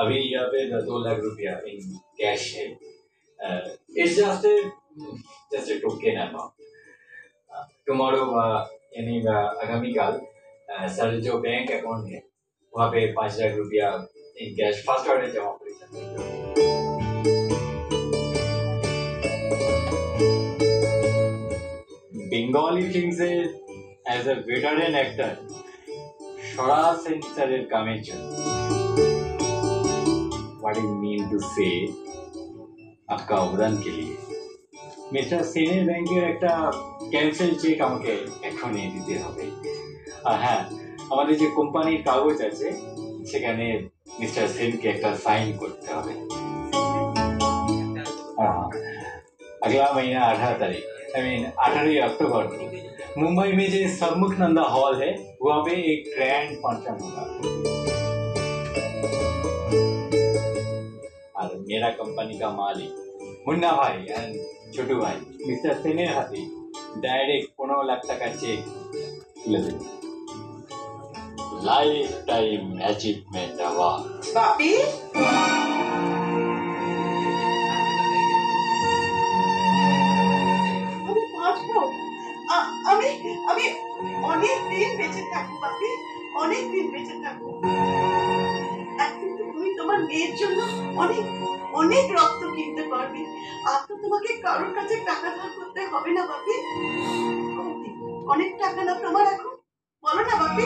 अभी यहाँ पे दो लाख रुपया इन कैश है it's just just a token amount tomorrow यानी uh, आगामीकाल uh, सर जो बैंक अकाउंट है वहाँ पे पाँच लाख रुपया इन कैश फर्स्ट ऑर्डर जमा कर सकते বেঙ্গলি ফিল্মসে অ্যাজ এ ভেটারেন অ্যাক্টর সরা সেন্সারের কামের জন্য फाइव मील टू से आपका अवदान के लिए। मिस्टर सेने बैंक एक कैंसल चेक हम के एखने दीते हैं हाँ हमारे जो कोम्पानी कागज़ आखने मिस्टर सेन के एक साइन करते हैं अगला महीना अठारह तारीख आई मीन अठारह अक्टूबर। को मुंबई में जो सरमुख नंदा हॉल है, वहाँ पे एक ग्रैंड फ़ंक्शन होगा। मेरा कंपनी का मालिक, मुन्ना भाई एंड ছোটু ভাই মিস্টার সেনের হাতে ডাইরেক্ট পনেরো লাখ টাকার চেক তুলে দেবে লাইফ টাইম অ্যাচিভমেন্ট অ্যাওয়ার্ড বাপি আমি অনেক দিন বেঁচে থাকব বাপি অনেক দিন বেঁচে থাকব মেয়ের জন্য অনেক অনেক রক্ত কিনতে পারবে। আর তো তোমাকে কারোর কাছে টাকা ধার করতে হবে না, বাপি। অনেক টাকা না তোমার এখন। বলো না, বাপি।